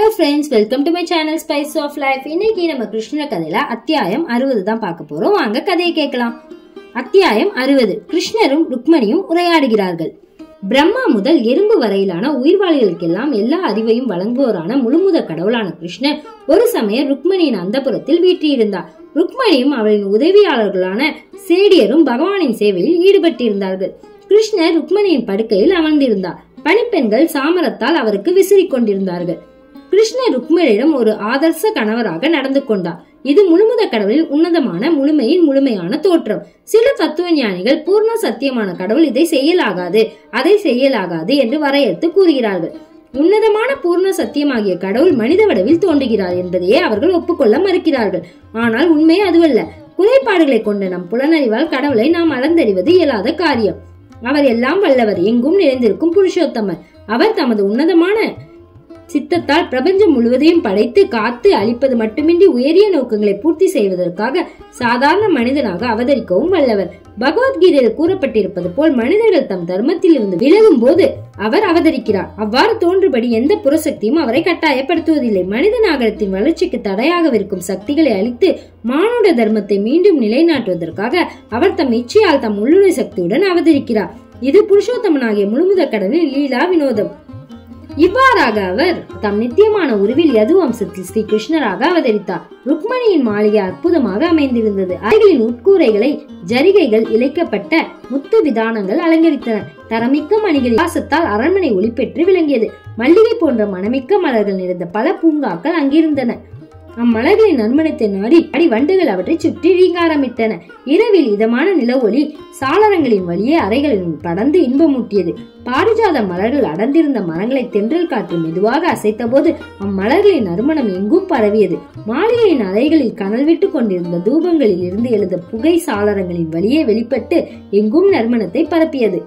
Hello friends welcome to my channel spice of life இன்னைக்கு நம்ம கிருஷ்ண கதையில அத்தியாயம் அறுபது தான் பார்க்க போறோம். வாங்க கதையை கேட்கலாம். அத்தியாயம் அறுபது. கிருஷ்ணரும் ருக்மணியும் உரையாடுகிறார்கள். பிரம்மா முதல் எறும்பு வரையிலான உயிர்வாளிகளுக்கெல்லாம் எல்லா அறிவையும் வழங்குவோரான முழுமுத கடவுளான கிருஷ்ணர் ஒரு சமயம் ருக்மணியின் அந்தபுரத்தில் வீற்றிருந்தார். ருக்மணியும் அவளின் உதவியாளர்களான சேடியரும் பகவானின் சேவையில் ஈடுபட்டிருந்தார்கள். கிருஷ்ணர் ருக்மணியின் படுக்கையில் அமர்ந்திருந்தார். பணிப்பெண்கள் சாமரத்தால் அவருக்கு விசிறிக் கொண்டிருந்தார்கள். கிருஷ்ண ருக்மணியிடம் ஒரு ஆதர்ச கணவராக நடந்து கொண்டார். இது முழுமுத கடவுளின் உன்னதமான முழுமையின் முழுமையான தோற்றம். சில தத்துவ ஞானிகள் பூர்ண சத்தியமான கடவுள் இதை செய்யலாகாது அதை செய்யலாகாது என்று வரையறுத்து கூறுகிறார்கள். உன்னதமான பூர்ண சத்தியமாகிய கடவுள் மனித வடிவில் தோன்றுகிறார் என்பதையே அவர்கள் ஒப்புக்கொள்ள மறுக்கிறார்கள். ஆனால் உண்மை அதுவல்ல. குறைபாடுகளை கொண்ட நம் புலனறிவால் கடவுளை நாம் அளந்தறிவது இயலாத காரியம். அவர் எல்லாம் வல்லவர் எங்கும் நிறைந்திருக்கும் புருஷோத்தமர். அவர் தமது உன்னதமான சித்தத்தால் பிரபஞ்சம் முழுவதையும் படைத்து காத்து அழிப்பது மட்டுமின்றி உயரிய நோக்கங்களை பூர்த்தி செய்வதற்காக சாதாரண மனிதனாக அவதரிக்கவும் வல்லவர். பகவத்கீதையில் கூறப்பட்டிருப்பது போல் மனிதர்கள் தம் தர்மத்தில் இருந்து விலகும் போது அவர் அவதரிக்கிறார். அவ்வாறு தோன்றுபடி எந்த புறசக்தியும் அவரை கட்டாயப்படுத்துவதில்லை. மனித நாகரத்தின் வளர்ச்சிக்கு தடையாகவிருக்கும் சக்திகளை அழித்து மானுட தர்மத்தை மீண்டும் நிலைநாட்டுவதற்காக அவர் தம் இச்சையால் தம் உள்ளுரை சக்தியுடன் அவதரிக்கிறார். இது புருஷோத்தமனாகிய முழுமுத கடலில் லீலா வினோதம். இவ்வாறாக அவர் தம் நித்தியமான உருவில் யது வம்சத்தில் ஸ்ரீ கிருஷ்ணராக அவதரித்தார். ருக்மணியின் மாளிகை அற்புதமாக அமைந்திருந்தது. அறைகளின் உட்கூரைகளை ஜரிகைகள் இழைக்கப்பட்ட முத்து விதானங்கள் அலங்கரித்தன. தரமிக்க மணிகள் வாசத்தால் அரண்மனை ஒளிபெற்று விளங்கியது. மல்லிகை போன்ற மணமிக்க மலர்கள் நிறைந்த பல பூங்காக்கள் அங்கிருந்தன. அம்மலர்களின் நறுமணத்தை நாடி அடி வண்டுகள் அவற்றை சுற்றி ரீங்காரமிட்டன இரவில் இதமான நில ஒளி சாளரங்களின் வழியே அறைகளில் படர்ந்து இன்பமூட்டியது பாரிஜாத மலர்கள் அடர்ந்திருந்த மரங்களை தென்றல் காற்று மெதுவாக அசைத்த போது அம்மலர்களின் நறுமணம் எங்கும் பரவியது. மாளிகையின் அறைகளில் கனல் விட்டு கொண்டிருந்த தூபங்களில் இருந்து எழுத புகை சாளரங்களின் வழியே வெளிப்பட்டு எங்கும் நறுமணத்தை பரப்பியது.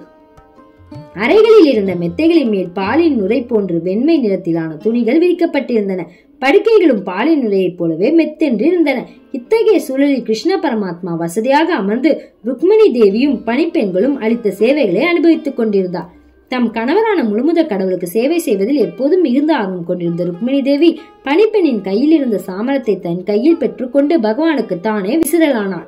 அறைகளில் இருந்த மெத்தைகளின் மேல் பாலின் நுரை போன்று வெண்மை நிறத்திலான துணிகள் விரிக்கப்பட்டிருந்தன. படுக்கைகளும் பாலின் நுரையைப் போலவே மெத்தென்று இருந்தன இத்தகைய சூழலில் கிருஷ்ண பரமாத்மா வசதியாக அமர்ந்து ருக்மிணி தேவியும் பணிப்பெண்களும் அளித்த சேவைகளை அனுபவித்துக் கொண்டிருந்தார். தம் கணவரான முழுமுத கடவுளுக்கு சேவை செய்வதில் எப்போதும் மிகுந்த ஆர்வம் கொண்டிருந்த ருக்மிணி தேவி பணிப்பெண்ணின் கையில் இருந்த சாமரத்தை தன் கையில் பெற்றுக்கொண்டு பகவானுக்கு தானே விசிறலானாள்.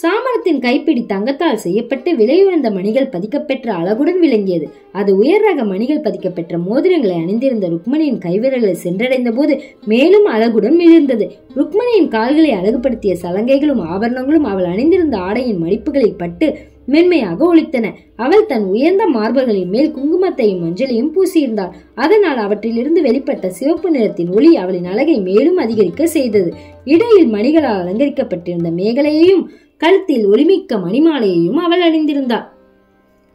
சாமரத்தின் கைப்பிடி தங்கத்தால் செய்யப்பட்டு விலையுயர்ந்த மணிகள் பதிக்கப்பெற்ற அழகுடன் விளங்கியது. அது உயர் ரக மணிகள் பதிக்கப்பெற்ற மோதிரங்களை அணிந்திருந்த ருக்மணியின் கைவிரல்களை சென்றடைந்த போது மேலும் அழகுடன் மிளிர்ந்தது ருக்மணியின் கால்களை அழகுபடுத்திய சலங்கைகளும் ஆபரணங்களும் அவள் அணிந்திருந்த ஆடையின் மடிப்புகளில் பட்டு மென்மையாக ஒழித்தன அவள் தன் உயர்ந்த மார்பர்களின் மேல் குங்குமத்தையும் மஞ்சளையும் பூசியிருந்தாள். அதனால் அவற்றிலிருந்து வெளிப்பட்ட சிவப்பு நிறத்தின் ஒளி அவளின் அழகை மேலும் அதிகரிக்க செய்தது. இடையில் மணிகளால் அலங்கரிக்கப்பட்டிருந்த மேகலையையும் கழுத்தில் ஒளிமிக்க மணிமாலையையும் அவள் அணிந்திருந்தாள்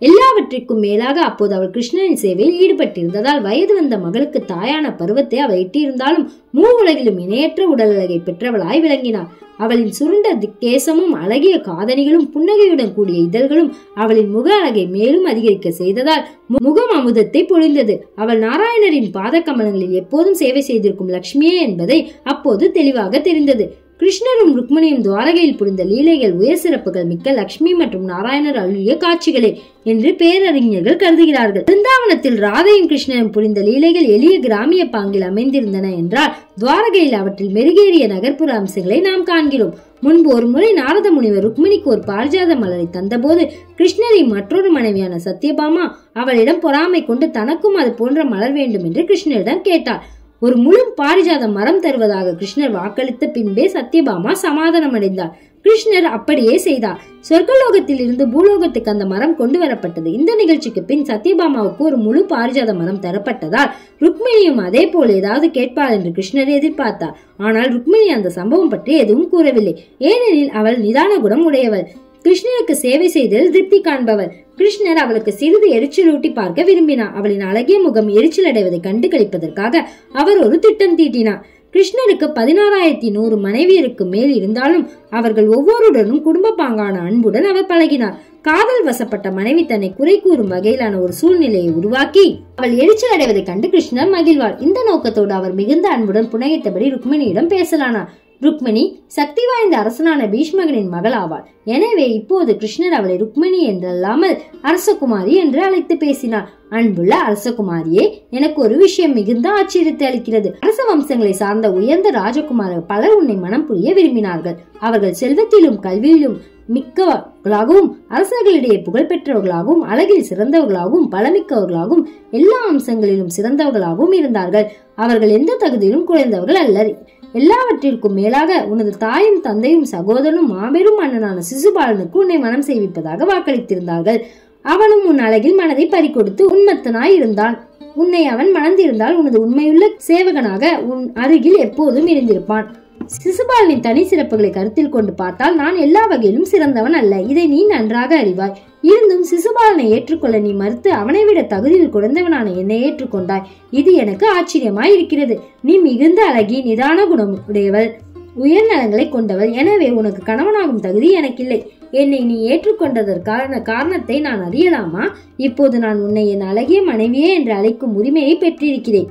எல்லாவற்றிற்கும் மேலாக அப்போது அவள் கிருஷ்ணனின் சேவையில் ஈடுபட்டிருந்ததால் வயது வந்த மகளுக்கு தாயான பருவத்தை அவள் எட்டியிருந்தாலும் மூ உலகிலும் இணையற்ற உடல் அழகை பெற்றவளாய் விளங்கினாள். அவளின் சுருண்ட கேசமும் அழகிய காதணிகளும் புன்னகையுடன் கூடிய இதழ்களும் அவளின் முக அழகை மேலும் அதிகரிக்க செய்ததால் முகம் அமுதத்தை பொழிந்தது. அவள் நாராயணரின் பாத கமலங்களில் எப்போதும் சேவை செய்திருக்கும் லட்சுமியே என்பதை அப்போது தெளிவாக தெரிந்தது. கிருஷ்ணரும் ருக்மணியும் துவாரகையில் புரிந்த லீலைகள் உயர் சிறப்புகள் மிக்க லட்சுமி மற்றும் நாராயணர் அழுகிய காட்சிகளே என்று பேரறிஞர்கள் கருதுகிறார்கள். பிருந்தாவனத்தில் ராதையும் கிருஷ்ணரும் புரிந்த லீலைகள் எளிய கிராமிய பாங்கில் அமைந்திருந்தன என்றால் துவாரகையில் அவற்றில் மெருகேறிய நகர்ப்புற அம்சங்களை நாம் காண்கிறோம். முன்பு ஒரு முறை நாரத முனிவர் ருக்மிணிக்கு ஒரு பாரிஜாத மலரை தந்தபோது கிருஷ்ணரின் மற்றொரு மனைவியான சத்யபாமா அவளிடம் பொறாமை கொண்டு தனக்கும் அது போன்ற மலர் வேண்டும் என்று கிருஷ்ணரிடம் கேட்டார். ஒரு முழு பாரிஜாத மரம் தருவதாக கிருஷ்ணர் வாக்களித்த பின்பே சத்யபாமா சமாதானம் அடைந்தார் கிருஷ்ணர் அப்படியே செய்தார். சொர்க்கலோகத்தில் இருந்து பூலோகத்துக்கு அந்த மரம் கொண்டு வரப்பட்டது. இந்த நிகழ்ச்சிக்கு பின் சத்யபாமாவுக்கு ஒரு முழு பாரிஜாத மரம் தரப்பட்டதால் ருக்மிணியும் அதே போல் ஏதாவது கேட்பாள் என்று கிருஷ்ணர் எதிர்பார்த்தார். ஆனால் ருக்மிணி அந்த சம்பவம் பற்றி எதுவும் கூறவில்லை. ஏனெனில் அவள் நிதான குணம் உடையவள். கிருஷ்ணனுக்கு சேவை செய்ததில் திருப்தி காண்பவள். கிருஷ்ணர் அவளுக்கு சிறிது எரிச்சலூட்டி பார்க்க விரும்பினார். அவளின் அழகிய முகம் எரிச்சல் அடைவதை கண்டு கழிப்பதற்காக அவர் ஒரு திட்டம் தீட்டினார். கிருஷ்ணருக்கு பதினாறாயிரத்தி நூறு மனைவியருக்கு மேல் இருந்தாலும் அவர்கள் ஒவ்வொருடனும் குடும்ப பாங்கான அன்புடன் அவர் பழகினார். காதல் வசப்பட்ட மனைவி தன்னை குறை கூறும் வகையிலான ஒரு சூழ்நிலையை உருவாக்கி அவள் எரிச்சல் அடைவதை கண்டு கிருஷ்ணர் மகிழ்வார் இந்த நோக்கத்தோடு அவர் மிகுந்த அன்புடன் புனகைத்தபடி ருக்மிணியிடம் பேசலானார். ருக்மிணி சக்தி வாய்ந்த அரசனான பீஷ்மகனின் மகள் ஆவாள். எனவே இப்போது கிருஷ்ணர் அவளை ருக்மிணி என்றல்லாமல் அரசகுமாரி என்று அழைத்து பேசினார். அன்புள்ள அரசகுமாரியே எனக்கு ஒரு விஷயம் மிகுந்த ஆச்சரியத்தை அளிக்கிறது. அரச வம்சங்களை சார்ந்த உயர்ந்த ராஜகுமாரர் பலர் உன்னை மனம் புரிய விரும்பினார்கள். அவர்கள் செல்வத்திலும் கல்வியிலும் மிக்கவர்களாகவும் அரசர்களிடையே புகழ் பெற்றவர்களாகவும் அழகில் சிறந்தவர்களாகவும் பலமிக்கவர்களாகவும் எல்லா அம்சங்களிலும் சிறந்தவர்களாகவும் இருந்தார்கள். அவர்கள் எந்த தகுதியிலும் குறைந்தவர்கள் அல்லர். எல்லாவற்றிற்கும் மேலாக உனது தாயும் தந்தையும் சகோதரனும் மாபெரும் மன்னனான சிசுபாலனுக்கு உன்னை மனம் செய்விப்பதாக வாக்களித்திருந்தார்கள். அவனும் உன் அழகில் மனதை பறிகொடுத்து உன்மத்தனாய் இருந்தான். உன்னை அவன் மணந்திருந்தால் உனது உண்மையுள்ள சேவகனாக உன் அருகில் எப்போதும் இருந்திருப்பான். சிசுபாலனின் தனி சிறப்புகளை கருத்தில் கொண்டு பார்த்தால் நான் எல்லா வகையிலும் சிறந்தவன் அல்ல. இதை நீ நன்றாக அறிவாய். இருந்தும் சிசுபாலனை ஏற்றுக்கொள்ள நீ மறுத்து அவனை விட தகுதியில் குறைந்தவனான என்னை ஏற்றுக்கொண்டாய். இது எனக்கு ஆச்சரியமாய் இருக்கிறது. நீ மிகுந்த அழகி நிதான குணம் உடையவள் உயர் நலங்களை கொண்டவள். எனவே உனக்கு கணவனாகும் தகுதி எனக்கில்லை. என்னை நீ ஏற்றுக்கொண்டதற்கான காரணத்தை நான் அறியலாமா? இப்போது நான் உன்னை என் அழகிய மனைவியே என்று அழைக்கும் உரிமையை பெற்றிருக்கிறேன்.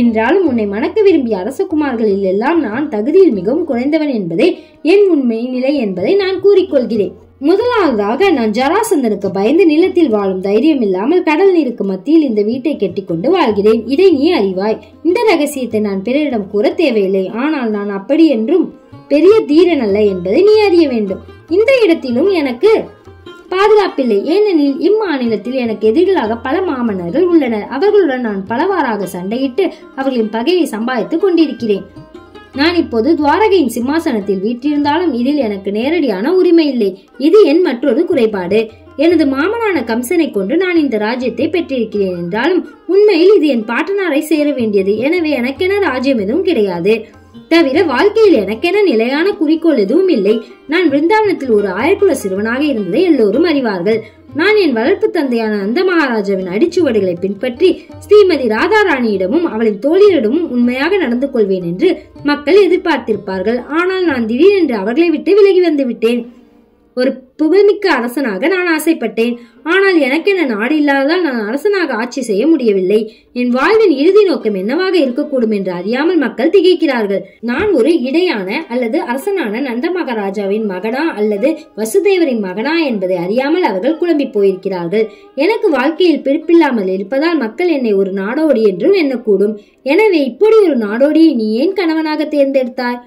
என்றாலும் உன்னை மணக்க விரும்பிய அரசகுமார்களில் எல்லாம் நான் தகுதியில் மிகவும் குறைந்தவன் என்பதே என் உண்மை நிலை என்பதை நான் கூறிக்கொள்கிறேன். முதலாவதாக நான் ஜராசந்தனுக்கு பயந்து நிலத்தில் வாழும் தைரியம் இல்லாமல் கடல் நீருக்கு மத்தியில் இந்த வீட்டை கெட்டிக்கொண்டு வாழ்கிறேன். இதை நீ அறிவாய். இந்த ரகசியத்தை நான் பிறரிடம் கூற தேவையில்லை. ஆனால் நான் அப்படி என்றும் பெரிய தீரன் அல்ல என்பதை நீ அறிய வேண்டும். இந்த இடத்திலும் எனக்கு பாதுகாப்பில்லை. ஏனெனில் இம்மாநிலத்தில் எனக்கு எதிரிகளாக பல மாமன்னர்கள் உள்ளனர். அவர்களுடன் நான் பலவாறாக சண்டையிட்டு அவர்களின் பகையை சம்பாதித்துக் கொண்டிருக்கிறேன். நான் இப்போது துவாரகையின் சிம்மாசனத்தில் வீற்றிருந்தாலும் இதில் எனக்கு நேரடியான உரிமை இல்லை. இது என் மற்றொரு குறைபாடு. எனது மாமனான கம்சனை கொண்டு நான் இந்த ராஜ்யத்தை பெற்றிருக்கிறேன் என்றாலும் உண்மையில் இது என் பாட்டனாரை சேர வேண்டியது. எனவே எனக்கென ராஜ்யம் எதுவும் கிடையாது. தவிர வாழ்க்கையில் எனக்கென நிலையான குறிக்கோள் எதுவும் இல்லை. நான் பிருந்தாவனத்தில் ஒரு ஆயர்குல சிறுவனாக இருந்ததை எல்லோரும் அறிவார்கள். நான் என் வளர்ப்பு தந்தையான நந்த மகாராஜாவின் அடிச்சுவடுகளை பின்பற்றி ஸ்ரீமதி ராதாராணியிடமும் அவளின் தோழியரிடமும் உண்மையாக நடந்து கொள்வேன் என்று மக்கள் எதிர்பார்த்திருப்பார்கள். ஆனால் நான் திடீரென்று அவர்களை விட்டு விலகி வந்து விட்டேன். ஒரு புகழ்மிக்க அரசனாக நான் ஆசைப்பட்டேன். ஆனால் எனக்கென நாடு இல்லாததால் நான் அரசனாக ஆட்சி செய்ய முடியவில்லை. என் வாழ்வின் இறுதி நோக்கம் என்னவாக இருக்கக்கூடும் என்று அறியாமல் மக்கள் திகைக்கிறார்கள். நான் ஒரு இடையான அல்லது அரசனான நந்த மகாராஜாவின் மகனா அல்லது வசுதேவரின் மகனா என்பதை அறியாமல் அவர்கள் குழம்பி போயிருக்கிறார்கள். எனக்கு வாழ்க்கையில் பிடிப்பில்லாமல் இருப்பதால் மக்கள் என்னை ஒரு நாடோடி என்றும் எண்ணக்கூடும். எனவே இப்படி ஒரு நாடோடியை நீ ஏன் கணவனாக தேர்ந்தெடுத்தாய்?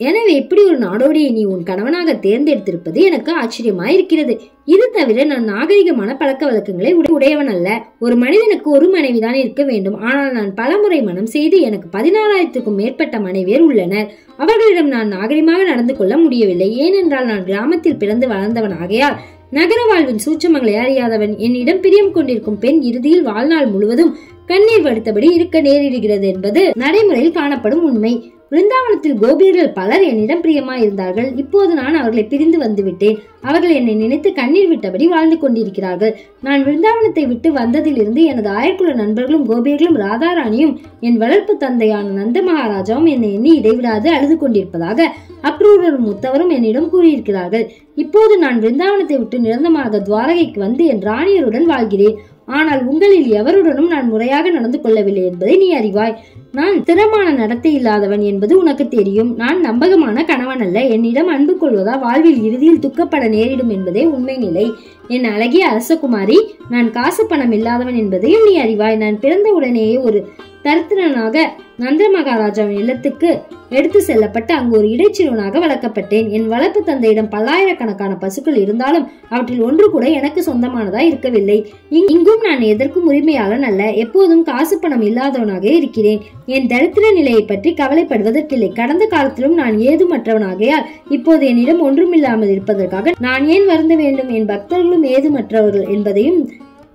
எனவே இப்படி ஒரு நாடோடியை நீ உன் கணவனாக தேர்ந்தெடுத்திருப்பது எனக்கு ஆச்சரியமாயிருக்கிறது. இது தவிர நான் நாகரிகமான பழக்க வழக்கங்களை உடையவன் அல்ல. ஒரு மனிதனுக்கு ஒரு மனைவிதான் இருக்க வேண்டும். ஆனால் நான் பலமுறை மனம் செய்து எனக்கு பதினாறாயிரத்துக்கும் மேற்பட்ட மனைவியர் உள்ளனர். அவர்களிடம் நான் நாகரிகமாக நடந்து கொள்ள முடியவில்லை. ஏனென்றால் நான் கிராமத்தில் பிறந்து வளர்ந்தவன் ஆகையால் நகர வாழ்வின் சூட்சமங்களை அறியாதவன். என்னிடம் பிரியம் கொண்டிருக்கும் பெண் இறுதியில் வாழ்நாள் முழுவதும் கண்ணீர் வடித்தபடி இருக்க நேரிடுகிறது என்பது நடைமுறையில் காணப்படும் உண்மை. பிருந்தாவனத்தில் கோபியர்கள் பலர் என்னிடம் பிரியமாய் இருந்தார்கள் இப்போது நான் அவர்களை பிரிந்து வந்துவிட்டேன். அவர்கள் என்னை நினைத்து கண்ணீர் விட்டபடி வாழ்ந்து கொண்டிருக்கிறார்கள். நான் பிருந்தாவனத்தை விட்டு வந்ததிலிருந்து எனது ஆயர்குல நண்பர்களும் கோபியர்களும் ராதாராணியும் என் வளர்ப்பு தந்தையான நந்த மகாராஜாவும் என்னை எண்ணி இடைவிடாது அழுது கொண்டிருப்பதாக அக்ரூரரும் முத்தவரும் என்னிடம் கூறியிருக்கிறார்கள். இப்போது நான் பிருந்தாவனத்தை விட்டு நிரந்தரமாக துவாரகைக்கு வந்து என் ராணியருடன் வாழ்கிறேன். ஆனால் உங்களில் எவருடனும் நான் முறையாக நடந்து கொள்ளவில்லை என்பதை நீ அறிவாய். நான் திறமான நடத்தை இல்லாதவன் என்பது உனக்கு தெரியும். நான் நம்பகமான கணவன் அல்ல. என்னிடம் அன்பு கொள்வதா வாழ்வில் இறுதியில் துக்கப்பட நேரிடும் என்பதே உண்மை நிலை. என் அழகிய அரசகுமாரி நான் காசு பணம் இல்லாதவன் என்பதையும் நீ அறிவாய். நான் பிறந்த உடனேயே ஒரு தரித்திரனாக நந்த மகாராஜாவின் இல்லத்துக்கு எடுத்து செல்லப்பட்டு அங்கு ஒரு இடைச்சிறுவனாக வளர்க்கப்பட்டேன். என் வளர்ப்பு தந்தையிடம் பல்லாயிரக்கணக்கான பசுக்கள் இருந்தாலும் அவற்றில் ஒன்று கூட எனக்கு சொந்தமானதா இருக்கவில்லை. இங்- இங்கும் நான் எதற்கும் உரிமையாளன் அல்ல. எப்போதும் காசு பணம் இல்லாதவனாக இருக்கிறேன். என் தரித்திர நிலையை பற்றி கவலைப்படுவதற்கில்லை. கடந்த காலத்திலும் நான் ஏதுமற்றவனாகையால் இப்போது என்னிடம் ஒன்றுமில்லாமல் இருப்பதற்காக நான் ஏன் வருந்த வேண்டும்? என் பக்தர்களும் ஏதுமற்றவர்கள் என்பதையும்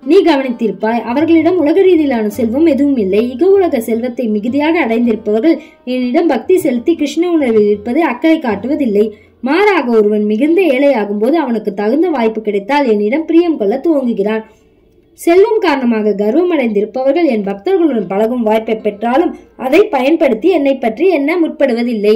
நீ கவனித்திருப்பாய். அவர்களிடம் உலக ரீதியிலான செல்வம் எதுவும் இல்லை. இக உலக செல்வத்தை மிகுதியாக அடைந்திருப்பவர்கள் என்னிடம் பக்தி செலுத்தி கிருஷ்ண உணர்வில் இருப்பது அக்கறை காட்டுவதில்லை. மாறாக ஒருவன் மிகுந்த ஏழையாகும் போது அவனுக்கு தகுந்த வாய்ப்பு கிடைத்தால் என்னிடம் பிரியம் கொள்ள துவங்குகிறான். செல்வம் காரணமாக கர்வமடைந்திருப்பவர்கள் என் பக்தர்களுடன் பழகும் வாய்ப்பை பெற்றாலும் அதை பயன்படுத்தி என்னை பற்றி என்ன முற்படுவதில்லை.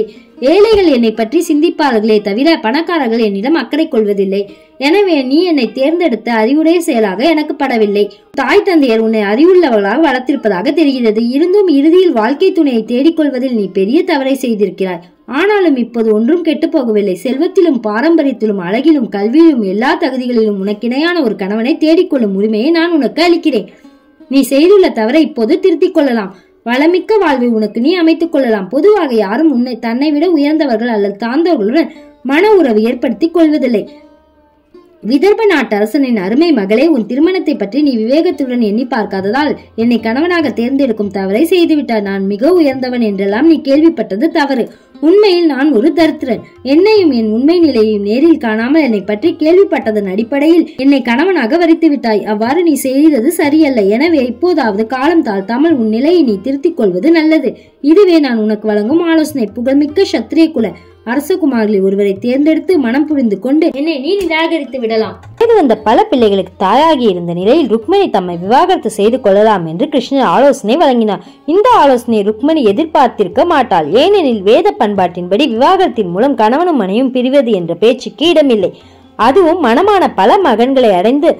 ஏழைகள் என்னை பற்றி சிந்திப்பார்களே தவிர பணக்காரர்கள் என்னிடம் அக்கறை கொள்வதில்லை. எனவே நீ என்னை தேர்ந்தெடுத்த அறிவுடைய செயலாக எனக்கு படவில்லை. தாய் தந்தையர் உன்னை அறிவுள்ளவர்களாக வளர்த்திருப்பதாக தெரிகிறது. இருந்தும் இறுதியில் வாழ்க்கை துணையை தேடிக்கொள்வதில் நீ பெரிய தவறை செய்திருக்கிறாய். ஆனாலும் இப்போது ஒன்றும் கெட்டுப்போகவில்லை செல்வத்திலும் பாரம்பரியத்திலும் அழகிலும் கல்வியிலும் எல்லா தகுதிகளிலும் உனக்கிணையான ஒரு கணவனை தேடிக்கொள்ளும் உரிமையை நான் உனக்கு அளிக்கிறேன். நீ செய்துள்ள தவறை இப்போது திருத்திக் கொள்ளலாம். வளமிக்க வாழ்வை உனக்கு நீ அமைத்துக் கொள்ளலாம். பொதுவாக யாரும் உன்னை தன்னை விட உயர்ந்தவர்கள் அல்லது தாழ்ந்தவர்களுடன் மன உறவு ஏற்படுத்திக் கொள்வதில்லை. விதர்ப நாட்டு அரசனின் அருமை மகளே உன் திருமணத்தை பற்றி நீ விவேகத்துடன் எண்ணி பார்க்காததால் என்னை கணவனாக தேர்ந்தெடுக்கும் தவறை செய்துவிட்டார். நான் மிக உயர்ந்தவன் என்றெல்லாம் நீ கேள்விப்பட்டது தவறு. உண்மையில் நான் ஒரு தரித்திரன். என்னையும் என் உண்மை நிலையையும் நேரில் காணாமல் என்னை பற்றி கேள்விப்பட்டதன் அடிப்படையில் என்னை கணவனாக வரித்து விட்டாய். அவ்வாறு நீ செய்தது சரியல்ல. எனவே இப்போதாவது காலம் தாழ்த்தாமல் உன் நிலையை நீ திருத்திக் கொள்வது நல்லது. இதுவே நான் உனக்கு வழங்கும் ஆலோசனை. புகழ்மிக்க சத்திரிய குல அரசகுமாரில் ஒருவரை தேர்ந்தெடுத்து மனம் புரிந்து கொண்டு என்னை நீ நிராகரித்து விடலாம். வயது வந்த பல பிள்ளைகளுக்கு தாயாகி இருந்த நிலையில் ருக்மணி தம்மை விவாகரத்து செய்து கொள்ளலாம் என்று கிருஷ்ணன் ஆலோசனை வழங்கினார். இந்த ஆலோசனை ருக்மணி எதிர்பார்த்திருக்க மாட்டாள். ஏனெனில் வேத பண்பாட்டின்படி விவாகரத்தின் மூலம் கணவனும் மனையும் பிரிவது என்ற பேச்சுக்கு இடமில்லை. அதுவும் மனமான பல மகன்களை அடைந்து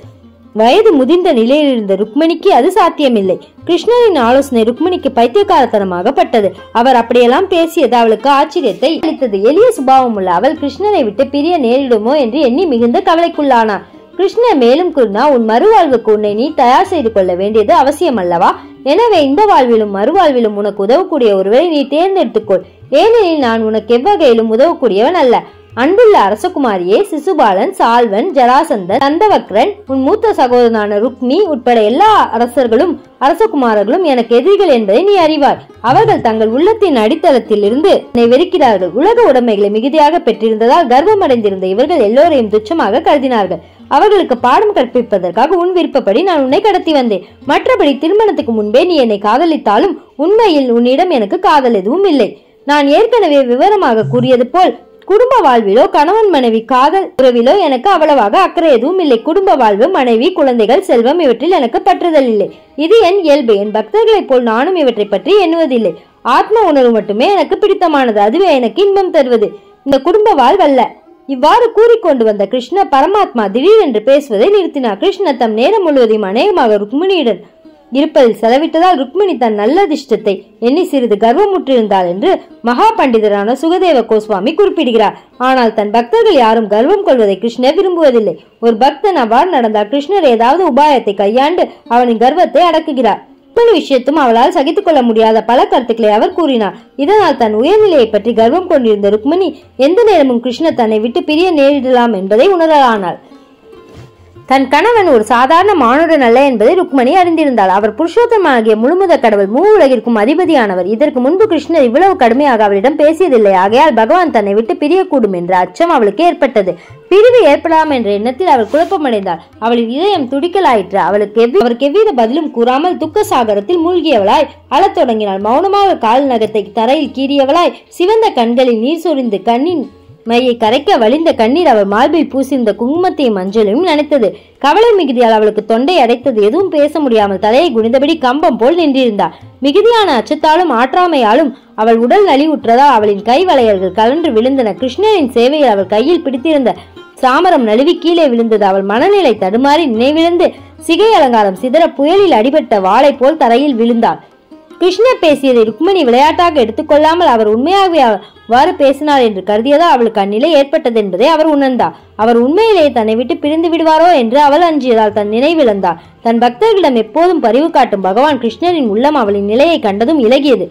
வயது முதிர்ந்த நிலையில் இருந்த ருக்மணிக்கு அது சாத்தியமில்லை. கிருஷ்ணரின் ஆலோசனை ருக்மணிக்கு பைத்தியக்காரத்தனமாக பட்டது அவர் அப்படியெல்லாம் பேசியது அவளுக்கு ஆச்சரியத்தை அளித்தது. எளிய சுபாவம் உள்ள அவள் கிருஷ்ணனை விட்டு பிரிய நேரிடுமோ என்று எண்ணி மிகுந்த கவலைக்குள்ளானார் கிருஷ்ணன் மேலும் கூறினா உன் மறுவாழ்வுக்கு உன்னை நீ தயார் செய்து கொள்ள வேண்டியது அவசியம் அல்லவா? எனவே இந்த வாழ்விலும் மறுவாழ்விலும் உனக்கு உதவக்கூடிய ஒருவரை நீ தேர்ந்தெடுத்துக்கொள் ஏனெனில் நான் உனக்கு எவ்வகையிலும் உதவக்கூடியவன் அல்ல. அன்புள்ள அரசகுமாரியே சிசுபாலன் சால்வன் ஜராசந்தன் நந்தவக்ரன் உன் மூத்த சகோதரனான ருக்மி உட்பட எல்லா அரசர்களும் அரசகுமாரர்களும் எனக்கு எதிரிகள் என்பதை நீ அறிவாய். அவர்கள் தங்கள் உள்ளத்தின் அடித்தளத்தில் இருந்து என்னை வெறுக்கிறார்கள். உலக உடைமைகளை மிகுதியாக பெற்றிருந்ததால் கர்வமடைந்திருந்த இவர்கள் எல்லோரையும் துச்சமாக கருதினார்கள். அவர்களுக்கு பாடம் கற்பிப்பதற்காக உன் விருப்பப்படி நான் உன்னை கடத்தி வந்தேன். மற்றபடி திருமணத்துக்கு முன்பே நீ என்னை காதலித்தாலும் உண்மையில் உன்னிடம் எனக்கு காதல் எதுவும் இல்லை. நான் ஏற்கனவே விவரமாக கூறியது போல் குடும்ப வாழ்விலோ கணவன் மனைவி காதல் உறவிலோ எனக்கு அவ்வளவாக அக்கறை எதுவும் இல்லை. குடும்ப வாழ்வு மனைவி குழந்தைகள் செல்வம் இவற்றில் எனக்கு பற்றுதல் இல்லை. இது என் இயல்பு. என் பக்தர்களைப் போல் நானும் இவற்றை பற்றி எண்ணுவதில்லை. ஆத்ம உணர்வு மட்டுமே எனக்கு பிடித்தமானது. அதுவே எனக்கு இன்பம் தருவது. இந்த குடும்ப வாழ்வல்ல. இவ்வாறு கூறிக்கொண்டு வந்த கிருஷ்ண பரமாத்மா திடீரென்று பேசுவதை நிறுத்தினார். கிருஷ்ண தம் நேரம் முழுவதையும் அநேகமாக ருக்மிணியுடன் இருப்பதில் செலவிட்டதால் ருக்மிணி தன் நல்லதிஷ்டத்தை எண்ணி சிறிது கர்வமுற்றிருந்தாள் என்று மகா பண்டிதரான சுகதேவ கோஸ்வாமி குறிப்பிடுகிறார். ஆனால் தன் பக்தர்கள் யாரும் கர்வம் கொள்வதை கிருஷ்ணர் விரும்புவதில்லை. ஒரு பக்தன் அவ்வாறு நடந்தால் கிருஷ்ணர் ஏதாவது உபாயத்தை கையாண்டு அவனின் கர்வத்தை அடக்குகிறார். ருக்மிணி விஷயத்தும் அவளால் சகித்துக் கொள்ள முடியாத பல கருத்துக்களை அவர் கூறினார். இதனால் தன் உயர்நிலையை பற்றி கர்வம் கொண்டிருந்த ருக்மிணி எந்த நேரமும் கிருஷ்ணர் தன்னை விட்டு பிரிய நேரிடலாம் என்பதை உணரலானாள். தன் கணவன் ஒரு சாதாரண மானுடன் அல்ல என்பதை ருக்மணி அறிந்திருந்தாள். அவர் புருஷோத்தமாகிய முழுமுத கடவுள் மூ உலகிற்கும் அதிபதியானவர். இதற்கு முன்பு கிருஷ்ணர் இவ்வளவு கடுமையாக அவளிடம் பேசியதில்லை. ஆகையால் பகவான் தன்னை விட்டு பிரியக்கூடும் என்ற அச்சம் அவளுக்கு ஏற்பட்டது. பிரிவு ஏற்படலாம் என்ற எண்ணத்தில் அவள் குழப்பமடைந்தாள். அவளின் இதயம் துடிக்கலாயிற்று. அவளுக்கு எவ்வி அவருக்கு எவ்வித பதிலும் கூறாமல் துக்க சாகரத்தில் மூழ்கியவளாய் அழத் தொடங்கினாள். மௌனமாக கால் நகத்தை தரையில் கீறியவளாய் சிவந்த கண்களில் நீர் சொரிந்து கண்ணின் மையை கரைக்க வழிந்த கண்ணீர் அவள் மார்பில் பூசியிருந்த குங்குமத்தையும் மஞ்சளையும் நினைத்தது. கவலை மிகுதியால் அவளுக்கு தொண்டை அடைத்தது. எதுவும் பேச முடியாமல் தலையை குனிந்தபடி கம்பம் போல் நின்றிருந்தாள். மிகுதியான அச்சத்தாலும் ஆற்றாமையாலும் அவள் உடல் நலிவுற்றதால் அவளின் கை வளையல்கள் கலன்று விழுந்தன. கிருஷ்ணரின் சேவையில் அவள் கையில் பிடித்திருந்த சாமரம் நழுவி கீழே விழுந்தது. அவள் மனநிலை தடுமாறி நினைவிழந்து சிகை அலங்காரம் சிதற புயலில் அடிபட்ட வாளை போல் தரையில் விழுந்தாள். கிருஷ்ண பேசியதை ருக்மிணி விளையாட்டாக எடுத்துக்கொள்ளாமல் அவர் உண்மையாகவே அவ்வாறு பேசினார் என்று கருதியதால் அவளுக்கு அந்நிலை ஏற்பட்டது என்பதை அவர் உணர்ந்தார் அவர் உண்மையிலேயே தன்னை விட்டு பிரிந்து விடுவாரோ என்று அவள் அஞ்சியதால் தன் நினைவிழந்தார் தன் பக்தர்களிடம் எப்போதும் பரிவு காட்டும் பகவான் கிருஷ்ணரின் உள்ளம் அவளின் நிலையை கண்டதும் இலகியது.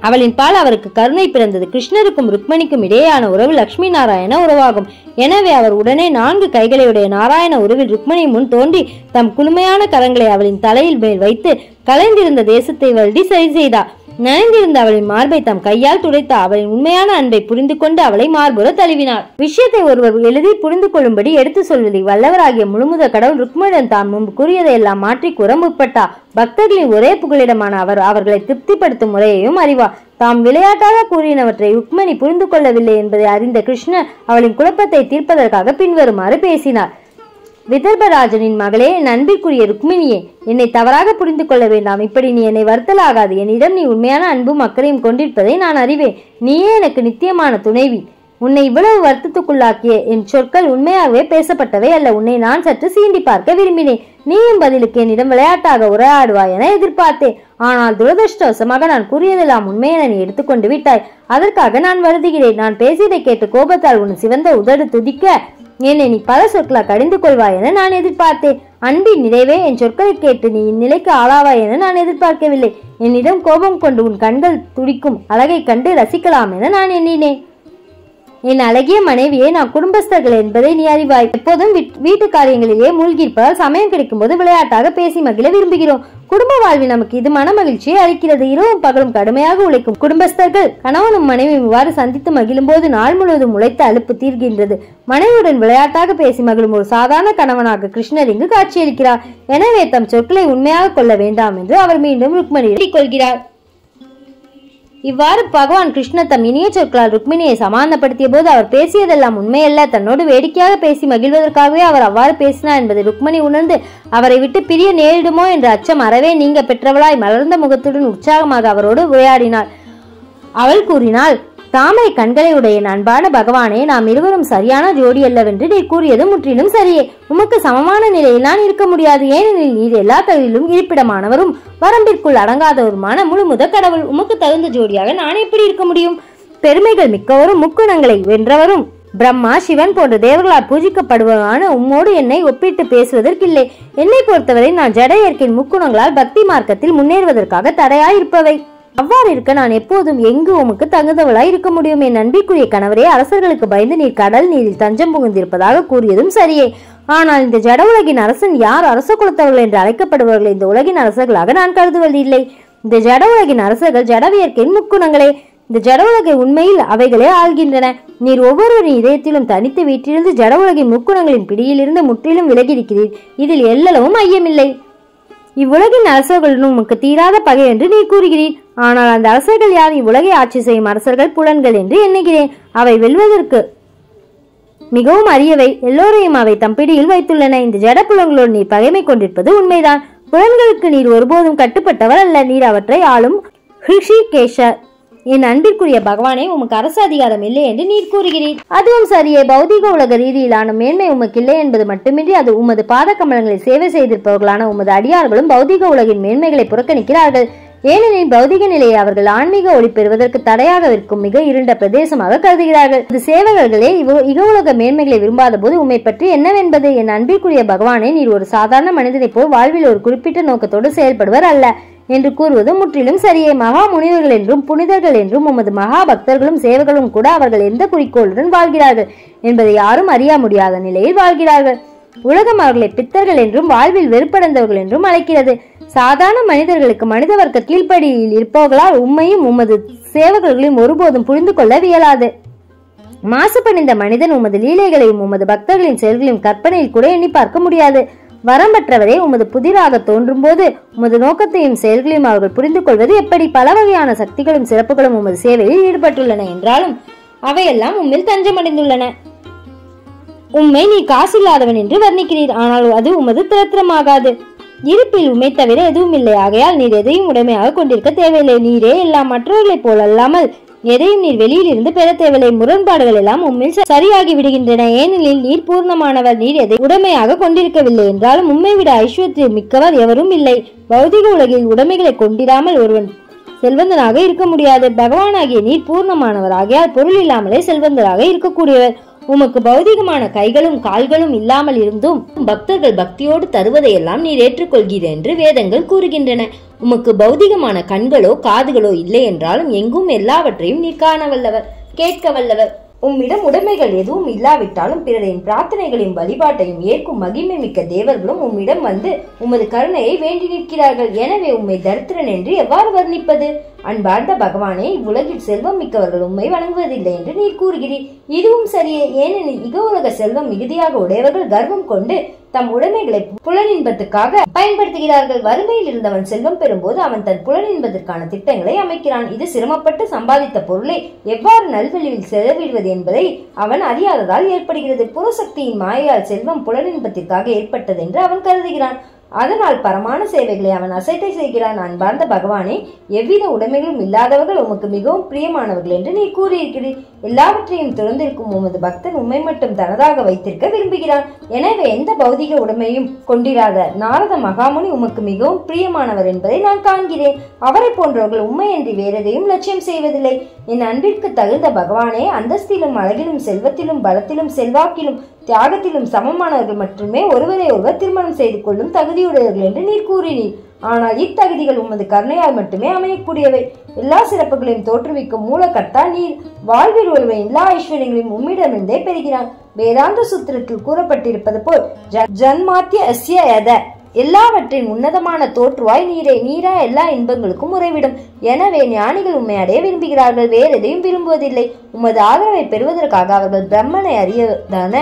அவளின் பால் அவருக்கு கருணை பிறந்தது. கிருஷ்ணருக்கும் ருக்மணிக்கும் இடையேயான உறவு லட்சுமி நாராயண உறவாகும். எனவே அவர் உடனே நான்கு கைகளையுடைய நாராயண உறவில் ருக்மணி முன் தோன்றி தம் குளுமையான கரங்களை அவளின் தலையில் மேல் வைத்து கலைந்திருந்த தேசத்தை வருடி சரி செய்தார் நனைந்திருந்த அவளின் மார்பை தம் கையால் துடைத்த அவளின் உண்மையான அன்பை புரிந்து கொண்டு அவளை மார்புற தழுவினார் விஷயத்தை ஒருவர் எளிதில் புரிந்து கொள்ளும்படி எடுத்து சொல்வதை வல்லவராகிய முழுமுத கடவுள் ருக்மணிடன் தாம் முன்பு கூறியதை எல்லாம் மாற்றி கூற முற்பட்டார். பக்தர்களின் ஒரே புகலிடமான அவர் அவர்களை திருப்திப்படுத்தும் முறையையும் அறிவார். தாம் விளையாட்டாக கூறினவற்றை ருக்மணி புரிந்து கொள்ளவில்லை என்பதை அறிந்த கிருஷ்ணர் அவளின் குழப்பத்தை தீர்ப்பதற்காக பின்வருமாறு பேசினார். விதர்பராஜனின் மகளே என் அன்பிற்குரிய ருக்மிணியே என்னை தவறாக புரிந்து கொள்ள வேண்டாம். இப்படி நீ என்னை வருத்தலாகாது. என்னிடம் நீ உண்மையான அன்பும் அக்கறையும் கொண்டிருப்பதை நான் அறிவேன். நீயே எனக்கு நித்தியமான துணைவி. உன்னை இவ்வளவு வருத்தத்துக்குள்ளாக்கிய என் சொற்கள் உண்மையாகவே பேசப்பட்டவை அல்ல. உன்னை நான் சற்று சீண்டி பார்க்க விரும்பினேன். நீயும் பதிலுக்கு என்னிடம் விளையாட்டாக உரையாடுவாய் என எதிர்பார்த்தேன். ஆனால் துரதிருஷ்டவசமாக நான் கூறியதெல்லாம் உண்மையை நீ எடுத்துக்கொண்டு விட்டாய். அதற்காக நான் வருதுகிறேன் நான் பேசியதை கேட்டு கோபத்தால் உன் சிவந்த உதடு துதிக்க என்னை நீ பல சொற்களால் கடிந்து கொள்வாய் என நான் எதிர்பார்த்தேன். அன்பின் நிறைவே என் சொற்களை கேட்டு நீ இந்நிலைக்கு ஆளாவாய் என நான் எதிர்பார்க்கவில்லை. என்னிடம் கோபம் கொண்டு உன் கண்கள் துடிக்கும் அழகை கண்டு ரசிக்கலாம் என நான் எண்ணினேன். என் அழகிய மனைவியை நான் குடும்பஸ்தர்கள் என்பதை நீ அறிவாய். எப்போதும் வீட்- வீட்டு காரியங்களிலேயே மூழ்கியிருப்பதால் சமயம் கிடைக்கும்போது விளையாட்டாக பேசி மகிழ விரும்புகிறோம். குடும்ப வாழ்வில் நமக்கு இது மன மகிழ்ச்சியை அளிக்கிறது. இரவும் பகலும் கடுமையாக உழைக்கும் குடும்பஸ்தர்கள் கணவனும் மனைவி இவ்வாறு சந்தித்து மகிழும் போது நாள் முழுவதும் உழைத்த அலுப்பு தீர்கின்றது. மனைவியுடன் விளையாட்டாக பேசி மகிழும் ஒரு சாதாரண கணவனாக கிருஷ்ணர் இங்கு காட்சியளிக்கிறார். எனவே தம் சொற்களை உண்மையாக கொள்ள வேண்டாம் என்று அவர் மீண்டும் ருக்மணி கொள்கிறார் இவ்வாறு பகவான் கிருஷ்ண தம் இனிய சொற்களால் ருக்மிணியை சமாதானப்படுத்திய போது அவர் பேசியதெல்லாம் உண்மையல்ல. தன்னோடு வேடிக்கையாக பேசி மகிழ்வதற்காகவே அவர் அவ்வாறு பேசினார் என்பதை ருக்மிணி உணர்ந்து அவரை விட்டு பிரிய நேரிடுமோ? என்ற அச்சம் அறவே நீங்க பெற்றவளாய் மலர்ந்த முகத்துடன் உற்சாகமாக அவரோடு உரையாடினாள். அவள் கூறினாள் தாமரை கண்களை உடைய அன்பான பகவானே நாம் இருவரும் சரியான ஜோடி அல்லவென்று நீர் கூறியது முற்றிலும் சரியே உமக்கு சமமான நிலையில் நான் இருக்க முடியாது. ஏனெனில் நீர் எல்லா தகுதியிலும் இருப்பிடமானவரும் வரம்பிற்குள் அடங்காதவருமான முழுமுத கடவுள். உமக்கு தகுந்த ஜோடியாக நான் எப்படி இருக்க முடியும்? பெருமைகள் மிக்கவரும் முக்குணங்களை வென்றவரும் பிரம்மா சிவன் போன்ற தேவர்களால் பூஜிக்கப்படுவதான உம்மோடு என்னை ஒப்பிட்டு பேசுவதற்கில்லை. என்னை பொறுத்தவரை நான் ஜட இயற்கையின் முக்குணங்களால் பக்தி மார்க்கத்தில் முன்னேறுவதற்காக தடையாய் இருப்பவை. அவ்வாறு இருக்க நான் எப்போதும் எங்கு உமக்கு தகுந்தவளாய் இருக்க முடியும்? என் நம்பிக்குரிய கணவரே அரசர்களுக்கு பயந்து நீர் கடல் நீரில் தஞ்சம் புகுந்திருப்பதாக கூறியதும் சரியே. ஆனால் இந்த ஜட உலகின் அரசன் யார் அரச குலத்தவர்கள் என்று அழைக்கப்படுபவர்கள் இந்த உலகின் அரசர்களாக நான் கருதுவதில்லை. இந்த ஜட உலகின் அரசர்கள் ஜடவியற்கையின் முக்குணங்களே. இந்த ஜட உலகை உண்மையில் அவைகளே ஆள்கின்றன. நீர் ஒவ்வொருவரின் இதயத்திலும் தனித்து வீட்டிலிருந்து ஜட உலகின் முக்குணங்களின் பிடியிலிருந்து முற்றிலும் விலகியிருக்கிறீர். இதில் எல்லளவும் ஐயமில்லை. இவ்வுலகின் அரசர்களுடன் உமக்கு தீராத பகை என்று நீ கூறுகிறீர். ஆனால் அந்த அரசர்கள் யார்? இவ்வுலகை ஆட்சி செய்யும் அரசர்கள் புலன்கள் என்று எண்ணுகிறேன். அவை வெல்வதற்கு மிகவும் அரியவை. எல்லோரையும் அவை தம் பிடியில் வைத்துள்ளன. இந்த ஜட புலங்களோடு நீர் பகைமை கொண்டிருப்பது உண்மைதான். புலன்களுக்கு நீர் ஒருபோதும் கட்டுப்பட்டவர் அல்ல. நீர் அவற்றை ஆளும் ஹிருஷிகேஷர் என் அன்பிற்குரிய பகவானே உமக்கு அரசு அதிகாரம் இல்லை என்று நீர் கூறுகிறீர். அதுவும் சரியே பௌதிக உலக ரீதியிலான மேன்மை உமக்கு இல்லை என்பது மட்டுமின்றி அது உமது பாத கமலங்களை சேவை செய்திருப்பவர்களான உமது அடியார்களும் பௌதிக உலகின் மேன்மைகளை புறக்கணிக்கிறார்கள். ஏனெனில் பௌதிக நிலையை அவர்கள் ஆன்மீக ஒளி பெறுவதற்கு தடையாக இருக்கும் மிக இருண்ட பிரதேசமாக கருதுகிறார்கள். இது சேவகர்களே இவ- உலக மேன்மைகளை விரும்பாத போது உண்மை பற்றி என்னவென்பது? என் அன்பிற்குரிய பகவானே நீர் ஒரு சாதாரண மனிதனைப் போல் வாழ்வில் ஒரு குறிப்பிட்ட நோக்கத்தோடு செயல்படுவர் அல்ல. என்று கூறுவது முற்றிலும் சரியே. மகா முனிவர்கள் என்றும் புனிதர்கள் என்றும் உமது மகா பக்தர்களும் சேவைகளும் கூட அவர்கள் எந்த குறிக்கோளுடன் வாழ்கிறார்கள் என்பதை யாரும் அறிய முடியாத நிலையில் வாழ்கிறார்கள். உலகம் அவர்களை பித்தர்கள் என்றும் வாழ்வில் வெறுப்படைந்தவர்கள் என்றும் அழைக்கிறது. சாதாரண மனிதர்களுக்கு மனித வர்க்க கீழ்ப்படியில் இருப்பவர்களால் உண்மையும் உமது சேவகர்களையும் ஒருபோதும் புரிந்து கொள்ள இயலாது. மாசுபணிந்த மனிதன் உமது லீலைகளையும் உமது பக்தர்களின் செயல்களையும் கற்பனையில் கூட எண்ணி பார்க்க முடியாது. வரம்பற்றவரே உமது புதிராக தோன்றும் போது உமது நோக்கத்தையும் செயல்களையும் அவர்கள் புரிந்து கொள்வது எப்படி? பல வகையான சக்திகளும் சிறப்புகளும் உமது சேவையில் ஈடுபட்டுள்ளன என்றாலும் அவையெல்லாம் உம்மில் தஞ்சமடைந்துள்ளன. உம்மை நீ காசில்லாதவன் என்று வர்ணிக்கிறீர். ஆனால் அது உமது திரத்திரமாகாது இருப்பில் உமை தவிர எதுவும் இல்லை. ஆகையால் நீர் எதையும் உடைமையாக கொண்டிருக்க தேவையில்லை. நீரே எல்லாம் மற்றவர்களைப் போல் அல்லாமல் எதையும் நீர் வெளியில் இருந்து பெற தேவையில்லை. முரண்பாடுகள் எல்லாம் உண்மையில் சரியாகி விடுகின்றன. ஏனெனில் நீர் பூர்ணமானவர். நீர் எதை உடைமையாக கொண்டிருக்கவில்லை என்றாலும் உண்மை விட ஐஸ்வர்யம் மிக்கவர் எவரும் இல்லை. பௌதிக உலகில் உடைமைகளை கொண்டிராமல் ஒருவன் செல்வந்தனாக இருக்க முடியாது. பகவானாகிய நீர் பூர்ணமானவர். பொருள் இல்லாமலே செல்வந்தராக இருக்கக்கூடியவர். உமக்கு பௌதிகமான கைகளும் கால்களும் இல்லாமல் இருந்தும் பக்தர்கள் பக்தியோடு தருவதையெல்லாம் நீர் ஏற்றுக்கொள்கிறேன் என்று வேதங்கள் கூறுகின்றன. உமக்கு பௌதிகமான கண்களோ காதுகளோ இல்லை என்றாலும் எங்கும் எல்லாவற்றையும் நீர் காண வல்லவர் கேட்க வல்லவர். உம்மிடம் உடைமைகள் எதுவும் இல்லாவிட்டாலும் பிறரின் பிரார்த்தனைகளையும் வழிபாட்டையும் ஏற்கும் மகிமை மிக்க தேவர்களும் உம்மிடம் வந்து உமது கருணையை வேண்டி நிற்கிறார்கள். எனவே உம்மை தரித்திரன் என்று எவ்வாறு வர்ணிப்பது? அன்பார்ந்த பகவானே இவ்வுலகில் செல்வம் மிக்கவர்கள் உண்மை வணங்குவதில்லை என்று நீர் கூறுகிறீர். இதுவும் சரியே ஏனெனில் இக உலக செல்வம் மிகுதியாக உடையவர்கள் கர்வம் கொண்டு தம் உடைமைகளை புலனின்பத்துக்காக பயன்படுத்துகிறார்கள். வறுமையில் இருந்தவன் செல்வம் பெறும்போது அவன் தன் புலனின்பதற்கான திட்டங்களை அமைக்கிறான். இது சிரமப்பட்டு சம்பாதித்த பொருளை எவ்வாறு நல்வழியில் செலவிடுவது என்பதை அவன் அறியாததால் ஏற்படுகிறது. புறசக்தியின் மாயால் செல்வம் புலனின்பத்திற்காக ஏற்பட்டது என்று அவன் கருதுகிறான். அதனால் பரமான சேவைகளை அவன் அசைட்டை செய்கிறான் அன்பார்ந்த பகவானே எவ்வித உடைமைகளும் இல்லாதவர்கள் உமக்கு மிகவும் பிரியமானவர்கள் என்று நீ கூறியிருக்கிறீர். எல்லாவற்றையும் திறந்திருக்கும் உமது பக்தன் உண்மை மட்டும் தனதாக வைத்திருக்க விரும்புகிறான். எனவே எந்த பௌதிக உடைமையும் கொண்டிராத நாரத மகாமுனி உமக்கு மிகவும் பிரியமானவர் என்பதை நான் காண்கிறேன். அவரை போன்றவர்கள் உண்மையன்றி வேறெதையும் லட்சியம் செய்வதில்லை. என் அன்பிற்கு தகுந்த பகவானே அந்தஸ்திலும் அழகிலும் செல்வத்திலும் பலத்திலும் செல்வாக்கிலும் தியாகத்திலும் சமமானவர்கள் மட்டுமே ஒருவரை ஒருவர் திருமணம் செய்து கொள்ளும் தகுதியுடையவர்கள் என்று நீர் கூறினீர். ஆனால் இத்தகுதிகள் உமது கருணையால் மட்டுமே அமையக்கூடியவை. எல்லா சிறப்புகளையும் தோற்றுவிக்கும் மூலக்கர்த்தா நீர். வாழ்வில் ஒருவன் எல்லா ஐஸ்வர்யங்களையும் உம்மிடமிருந்தே பெறுகிறான். வேதாந்த சூத்திரத்தில் கூறப்பட்டிருப்பது போல் ஜ- ஜன்மாத்திய அஸ்ய எத? எல்லாவற்றின் உன்னதமான தோற்றுவாய் நீரே. நீரா எல்லா இன்பங்களுக்கும் உறைவிடும். எனவே ஞானிகள் உண்மை அடைய விரும்புகிறார்கள். வேறு எதையும் விரும்புவதில்லை. உமது ஆதரவை பெறுவதற்காக அவர்கள் பிரம்மனை அறியதான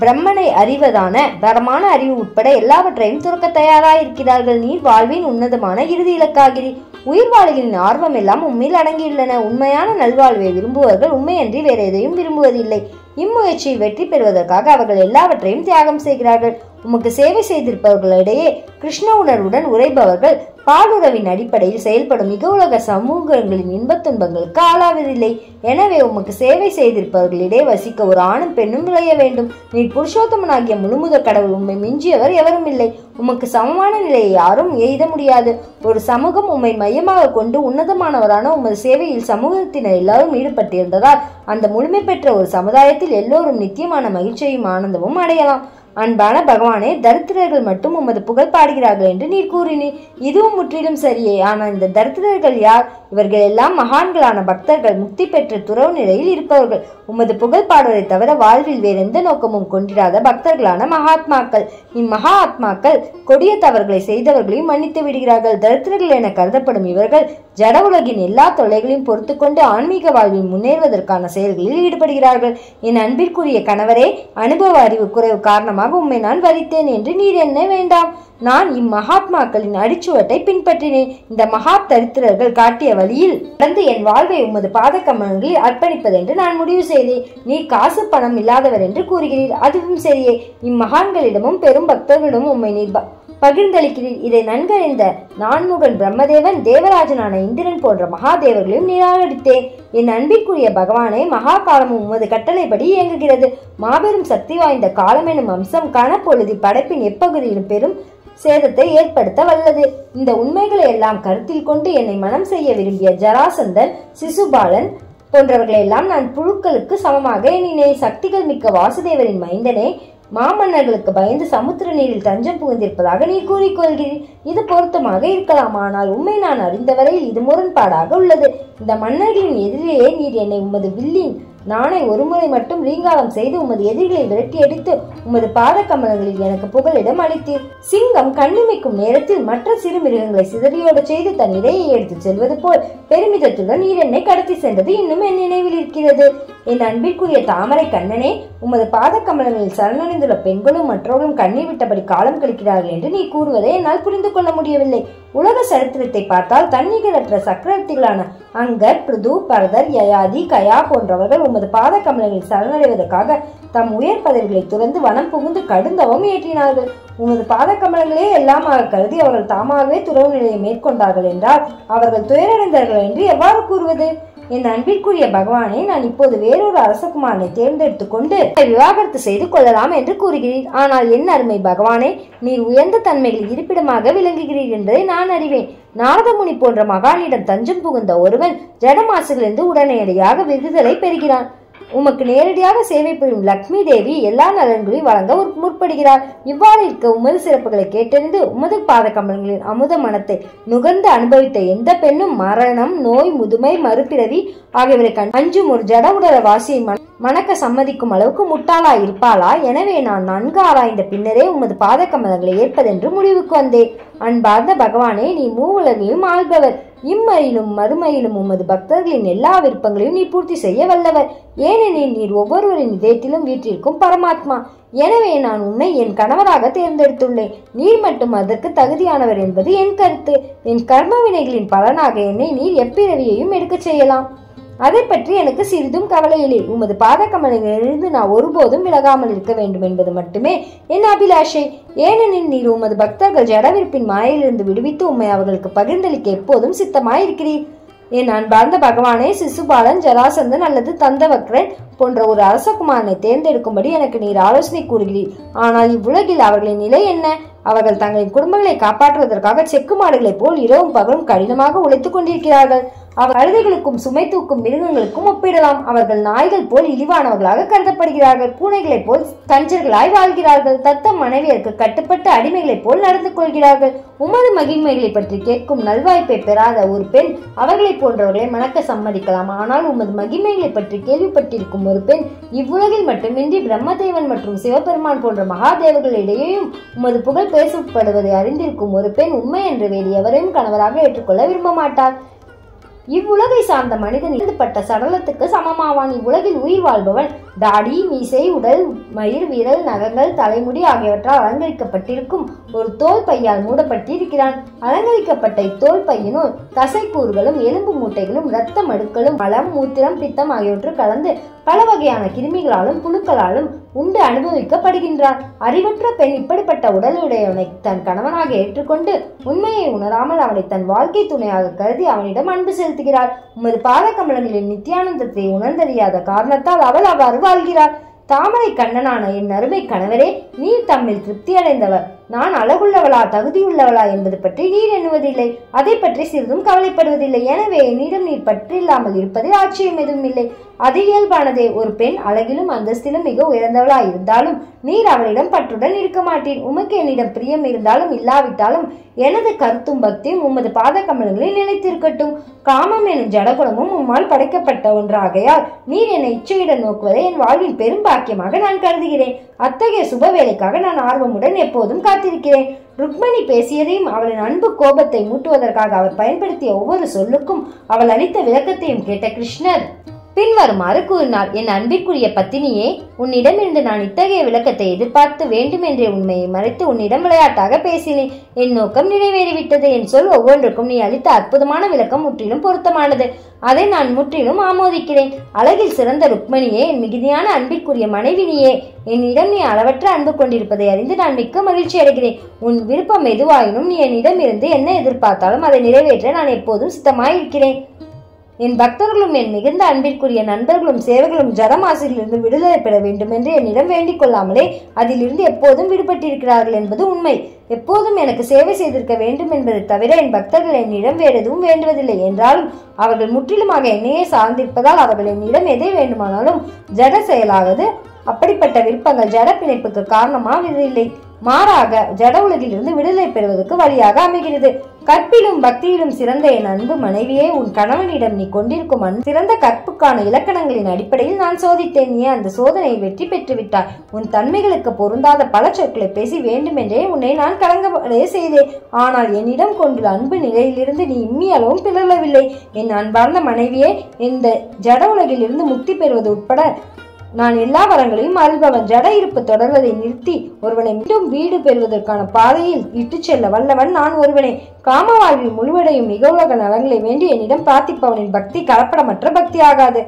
பிரம்மனை அறிவதான பரமான அறிவு உட்பட எல்லாவற்றையும் துறக்க தயாராக இருக்கிறார்கள் நீர் வாழ்வின் உன்னதமான இறுதி இலக்காகிறீர் உயிர் வாழ்களின் ஆர்வம் எல்லாம் உண்மையில் அடங்கியுள்ளன. உண்மையான நல்வாழ்வை விரும்புவர்கள் உண்மையன்றி வேறு எதையும் விரும்புவதில்லை. இம்முயற்சியை வெற்றி பெறுவதற்காக அவர்கள் எல்லாவற்றையும் தியாகம் செய்கிறார்கள். உமக்கு சேவை செய்திருப்பவர்களிடையே கிருஷ்ண உணர்வுடன் உரைபவர்கள் பாலுறவின் அடிப்படையில் செயல்படும் மிக உலக சமூகங்களின் இன்பத் துன்பங்களுக்கு ஆளாவதில்லை. எனவே உமக்கு சேவை செய்திருப்பவர்களிடையே வசிக்க ஒரு ஆணும் பெண்ணும் விளைய வேண்டும். நீ புருஷோத்தமனாகிய முழுமுத கடவுள் உம்மை மிஞ்சியவர் எவரும் இல்லை. உமக்கு சமமான நிலையை யாரும் எய்த முடியாது. ஒரு சமூகம் உம்மை மையமாக கொண்டு உன்னதமானவரான உமது சேவையில் சமூகத்தினர் எல்லாரும் ஈடுபட்டிருந்ததால் அந்த முழுமை பெற்ற ஒரு சமுதாயத்தில் எல்லோரும் நித்தியமான மகிழ்ச்சியும் ஆனந்தமும் அடையலாம். அன்பான பகவானே தரித்திரர்கள் மட்டும் உமது புகழ் பாடுகிறார்கள் என்று நீர் கூறினீர். இதுவும் முற்றிலும் சரியே. ஆனால் இந்த தரித்திரர்கள் யார்? இவர்கள் எல்லாம் மகான்களான பக்தர்கள் முக்தி பெற்ற துறவு நிலையில் இருப்பவர்கள். உமது புகழ் பாடுவதை தவிர வாழ்வில் வேறு எந்த நோக்கமும் கொண்டிராத பக்தர்களான மகாத்மாக்கள். இம்மகா ஆத்மாக்கள் கொடிய தவறுகளை செய்தவர்களையும் மன்னித்து விடுகிறார்கள். தரித்திரர்கள் என கருதப்படும் இவர்கள் ஜட உலகின் எல்லா தொல்லைகளையும் பொறுத்து கொண்டு ஆன்மீக வாழ்வில் முன்னேறுவதற்கான செயல்களில் ஈடுபடுகிறார்கள். என் அன்பிற்குரிய கணவரே அனுபவ அறிவு குறைவு காரணமாக உம்மை நான் வரித்தேன் என்று நீர் என்ன வேண்டாம். நான் இம்மகாத்மாக்களின் அடிச்சுவட்டை பின்பற்றினேன். இந்த மகா தரித்திரர்கள் காட்டிய வழியில் நடந்து என் வாழ்வை உமது பாதக்கமலங்களில் அர்ப்பணிப்பதென்று நான் முடிவு செய்தேன். நீ காசு பணம் இல்லாதவர் என்று கூறுகிறீர். அதுவும் சரியே. இம்மகான்களிடமும் பெரும் பக்தர்களிடமும் உம்மை நீர் பகிர்ந்தளிக்கிறீர். இதை நன்கறிந்த நான்முகன் பிரம்மதேவன் தேவராஜனான இந்திரன் போன்ற மகாதேவர்களையும் நிராகரித்தேன் என் அன்பிற்குரிய பகவானே மகா காலமும் உமது கட்டளைப்படி இயங்குகிறது. மாபெரும் சக்தி வாய்ந்த காலம் எனும் அம்சம் கனப்பொழுதி படைப்பின் எப்பகுதியிலும் பெரும் சேதத்தை ஏற்படுத்த வல்லது. இந்த உண்மைகளை எல்லாம் கருத்தில் கொண்டு என்னை மனம் செய்ய விரும்பிய ஜராசந்தன் சிசுபாலன் போன்றவர்களெல்லாம் நான் புழுக்களுக்கு சமமாக எண்ணினே சக்திகள் மிக்க வாசுதேவரின் மைந்தனே மாமன்னர்களுக்கு பயந்து சமுத்திர நீரில் தஞ்சம் புகுந்திருப்பதாக நீ கூறிக்கொள்கிறீர். இது பொருத்தமாக இருக்கலாம் ஆனால் உண்மை நான் அறிந்தவரையில் இது முரண்பாடாக உள்ளது. இந்த மன்னர்களின் எதிரிலேயே நீர் என்னை உமது வில்லின் நானே ஒருமுறை மட்டும் ரீங்காரம் செய்து உமது எதிரிகளை விரட்டி அடித்து உமது பாத கமலங்களில் எனக்கு புகலிடம் அளித்தீர். சிங்கம் கண்ணிமைக்கும் நேரத்தில் மற்ற சிறு மிருகங்களை சிதறியோடு செய்து தன் இடையை எடுத்துச் செல்வது போல் பெருமிதத்துடன் நீர் என்னை கடத்தி சென்றது இன்னும் என் நினைவில் இருக்கிறது. என் அன்பிற்குரிய தாமரை கண்ணனே உமது பாத கமலங்களில் சரணடைந்துள்ள பெண்களும் மற்றவர்களும் கண்ணீர் விட்டபடி காலம் கழிக்கிறார்கள் என்று நீ கூறுவதை என்னால் புரிந்து கொள்ள முடியவில்லை. உலக சரித்திரத்தை பார்த்தால் தன்னிகரற்ற சக்கரவர்த்திகளான அங்கர் பிருது பரதர் யயாதி கயா போன்றவர்கள் உமது பாத கமலங்களில் சரணடைவதற்காக தம் உயர் பதவிகளை துறந்து வனம் புகுந்து கடுந்தவம் ஏற்றினார்கள். உமது பாத கமலங்களே எல்லாமாக கருதி அவர்கள் தாமாகவே துறவு நிலையை மேற்கொண்டார்கள் என்றால் அவர்கள் துயரடைந்தார்கள் என்று எவ்வாறு கூறுவது? என் அன்பிற்குரிய பகவானே நான் இப்போது வேறொரு அரசகுமாரனை தேர்ந்தெடுத்து கொண்டு விவாகரத்து செய்து கொள்ளலாம் என்று கூறுகிறீர். ஆனால் என் அருமை பகவானே நீர் உயர்ந்த தன்மைகள் இருப்பிடமாக விளங்குகிறீர் என்பதை நான் அறிவேன். நாரதமுனி போன்ற மகானிடம் தஞ்சம் புகுந்த ஒருவன் ஜடமாசுகளிலிருந்து உடனடியாக விடுதலை பெறுகிறான். உமக்கு நேரடியாக சேவை புரியும் லக்ஷ்மி தேவி எல்லா நலன்களையும் வழங்க ஒரு முற்படுகிறார். இவ்வாறு இருக்க உமது சிறப்புகளை கேட்டறிந்து உமது பாத கமலங்களின் அமுத மனத்தை நுகர்ந்து அனுபவித்த எந்த பெண்ணும் மரணம் நோய் முதுமை மறுபிறவி ஆகியவரை கண் அஞ்சும் ஒரு ஜட உடல வாசியை மன- மணக்க சம்மதிக்கும் அளவுக்கு முட்டாளா இருப்பாளா? எனவே நான் நன்கு ஆராய்ந்த பின்னரே உமது பாத கமலங்களை ஏற்பதென்று முடிவுக்கு வந்தேன். அன்பார்ந்த பகவானே நீ மூவுலகையும் ஆள்பவர். இம்மையிலும் மறுமையிலும் உமது பக்தர்களின் எல்லா விருப்பங்களையும் நீ பூர்த்தி செய்ய வல்லவர். ஏனெனில் நீர் ஒவ்வொருவரின் இதயத்திலும் வீற்றிருக்கும் பரமாத்மா. எனவே நான் உன்னை என் கணவராக தேர்ந்தெடுத்துள்ளேன். நீர் மட்டும் அதற்கு தகுதியானவர் என்பது என் கருத்து. என் கர்ம வினைகளின் பலனாக என்னை நீர் எப்பிறவியையும் எடுக்கச் செய்யலாம். அதை பற்றி எனக்கு சிறிதும் கவலை இல்லை. உமது பாதக்கமலிலிருந்து நான் ஒருபோதும் விலகாமல் இருக்க வேண்டும் என்பது மட்டுமே என் அபிலாஷை. ஏனெனில் நீர் உமது பக்தர்கள் ஜடவிருப்பின் மாயிலிருந்து விடுவித்து உம்மை அவர்களுக்கு பகிர்ந்தளிக்க எப்போதும் சித்தமாயிருக்கிறீர். என் அன்பார்ந்த பகவானே சிசுபாலன் ஜராசந்தன் அல்லது தந்தவக்ரன் போன்ற ஒரு அரசகுமாரனை தேர்ந்தெடுக்கும்படி எனக்கு நீர் ஆலோசனை கூறுகிறீர். ஆனால் இவ்வுலகில் அவர்களின் நிலை என்ன? அவர்கள் தங்களின் குடும்பங்களை காப்பாற்றுவதற்காக செக்கு மாடுகளைப் போல் இரவும் பகலும் கடினமாக உழைத்துக் கொண்டிருக்கிறார்கள். அவர் கழுதைகளுக்கும் சுமை தூக்கும் மிருகங்களுக்கும் ஒப்பிடலாம். அவர்கள் நாய்கள் போல் இழிவானவர்களாக கருதப்படுகிறார்கள். பூனைகளைப் போல் கஞ்சர்களாய் வாழ்கிறார்கள். தத்த மனைவியருக்கு கட்டுப்பட்ட அடிமைகளைப் போல் நடந்து கொள்கிறார்கள். உமது மகிமைகளை பற்றி கேட்கும் நல்வாய்ப்பை பெறாத ஒரு பெண் அவர்களைப் போன்றவர்களை மணக்க சம்மதிக்கலாம். ஆனால் உமது மகிமைகளை பற்றி கேள்விப்பட்டிருக்கும் ஒரு பெண் இவ்வுலகில் மட்டுமின்றி பிரம்மதேவன் மற்றும் சிவபெருமான் போன்ற மகாதேவர்களிடையேயும் உமது புகழ் பேசப்படுவதை அறிந்திருக்கும் ஒரு பெண் உண்மை என்று வேறு எவரையும் கணவராக ஏற்றுக்கொள்ள விரும்ப மாட்டார் இவ்வுலகை சார்ந்த மனிதன் ஈடுபட்ட சடலத்துக்கு சமமாவான். இவ்வுலகில் உயிர் வாழ்பவன் தாடி மீசை உடல் மயிர் விரல் நகங்கள் தலைமுடி ஆகியவற்றால் அலங்கரிக்கப்பட்டிருக்கும் ஒரு தோல் பையால் மூடப்பட்டிருக்கிறான். அலங்கரிக்கப்பட்ட இத்தோல் பையினுள் தசைக்கூறுகளும் எலும்பு மூட்டைகளும் இரத்த மடுக்களும் மலம் மூத்திரம் பித்தம் ஆகியவற்று கலந்து பல வகையான கிருமிகளாலும் புழுக்களாலும் உண்டு அனுபவிக்கப்படுகின்றான். அறிவற்ற பெண் இப்படிப்பட்ட உடலுடையவனை தன் கணவனாக ஏற்றுக்கொண்டு உண்மையை உணராமல் அவனை தன் வாழ்க்கை துணையாக கருதி அவனிடம் அன்பு செலுத்துகிறார் உமது பாதகமலங்களின் நித்தியானந்தத்தை உணர்ந்தறியாத காரணத்தால் அவள் அவ்வாறு வாழ்கிறார். தாமரை கண்ணனான என் அருமை கணவரே நீர் தம்மில் திருப்தி அடைந்தவர் நான் அழகுள்ளவளா தகுதியுள்ளவளா என்பது பற்றி நீர் எண்ணுவதில்லை. அதை பற்றி சிறிதும் கவலைப்படுவதில்லை. எனவே என்னிடம் நீர் பற்றில்லாமல் இருப்பதில் ஆச்சரியம் எதுவும் இல்லை. அது இயல்பானதே. ஒரு பெண் அழகிலும் அந்தஸ்திலும் மிக உயர்ந்தவளா இருந்தாலும் நீர் அவளிடம் பற்றுடன் இருக்க மாட்டேன். உமக்கு என்னிடம் பிரியம் இருந்தாலும் இல்லாவிட்டாலும் எனது கருத்தும் பக்தியும் உமது பாத கமலங்களில் நிலைத்திருக்கட்டும். காமம் எனும் ஜடகுணமும் உம்மால் படைக்கப்பட்ட ஒன்றாகையால் நீர் என்னை இச்சையுடன் நோக்குவதை என் வாழ்வின் பெரும் பாக்கியமாக நான் கருதுகிறேன். அத்தகைய சுப வேலைக்காக நான் ஆர்வமுடன் எப்போதும் காத்திருக்கிறேன். ருக்மணி பேசியதையும் அவளின் அன்பு கோபத்தை மூட்டுவதற்காக அவர் பயன்படுத்திய ஒவ்வொரு சொல்லுக்கும் அவள் அளித்த விளக்கத்தையும் கேட்ட கிருஷ்ணர். பின்வருமாறு கூறினார் என் அன்பிற்குரிய பத்தினியே உன்னிடமிருந்து நான் இத்தகைய விளக்கத்தை எதிர்பார்த்து வேண்டுமென்றே உண்மையை மறைத்து உன்னிடம் விளையாட்டாக பேசினேன். என் நோக்கம் நிறைவேறிவிட்டது. என் சொல் ஒவ்வொன்றுக்கும் நீ அளித்த அற்புதமான விளக்கம் முற்றிலும் பொருத்தமானது. அதை நான் முற்றிலும் ஆமோதிக்கிறேன். அழகில் சிறந்த ருக்மணியே என் மிகுதியான அன்பிற்குரிய மனைவினியே என்னிடம் நீ அளவற்ற அன்பு கொண்டிருப்பதை அறிந்து நான் மிக்க மகிழ்ச்சி அடைகிறேன். உன் விருப்பம் எதுவாயினும் நீ என்னிடம் இருந்து என்ன எதிர்பார்த்தாலும் அதை நிறைவேற்ற நான் எப்போதும் சித்தமாயிருக்கிறேன். என் பக்தர்களும் என் மிகுந்த அன்பிற்குரிய நண்பர்களும் சேவைகளும் ஜரமாசிலிருந்து விடுதலை பெற வேண்டும் என்று என்னிடம் வேண்டிக் கொள்ளாமலே அதிலிருந்து எப்போதும் விடுபட்டிருக்கிறார்கள் என்பது உண்மை. எப்போதும் எனக்கு சேவை செய்திருக்க வேண்டும் என்பதை தவிர என் பக்தர்கள் என்னிடம் வேறு எதுவும் வேண்டுவதில்லை என்றாலும் அவர்கள் முற்றிலுமாக என்னையே சார்ந்திருப்பதால் அவர்கள் என்னிடம் எதை வேண்டுமானாலும் ஜட செயலாவது அப்படிப்பட்ட விருப்பங்கள் ஜட பிணைப்புக்கு காரணமாக இல்லை மாறாக ஜட உலகிலிருந்து விடுதலை பெறுவதற்கு வழியாக அமைகிறது. கற்பிலும் பக்தியிலும் சிறந்த என் அன்பு மனைவியே உன் கணவனிடம் நீ கொண்டிருக்கும் அன் சிறந்த கற்புக்கான இலக்கணங்களின் அடிப்படையில் நான் சோதித்தேன். நீ அந்த சோதனையை வெற்றி பெற்றுவிட்டாய். உன் தன்மைகளுக்கு பொருந்தாத பல சொற்களை பேசி வேண்டுமென்றே உன்னை நான் கலங்கடைய செய்தேன். ஆனால் என்னிடம் கொண்டுள்ள அன்பு நிலையிலிருந்து நீ இம்மியளவும் பிறழவில்லை என் அன்பார்ந்த மனைவியே இந்த ஜட உலகிலிருந்து முக்தி பெறுவது உட்பட நான் எல்லா வரங்களையும் அருள்பவன் ஜட இருப்பு தொடர்வதை நிறுத்தி ஒருவனை மீண்டும் வீடு பெறுவதற்கான பாதையில் இட்டு செல்ல வல்லவன் நான் ஒருவனை. காம வாழ்வில் முழுவடையும் இகவுலக நலங்களை வேண்டி என்னிடம் பிரார்த்திப்பவனின் பக்தி கலப்படமற்ற பக்தி ஆகாது.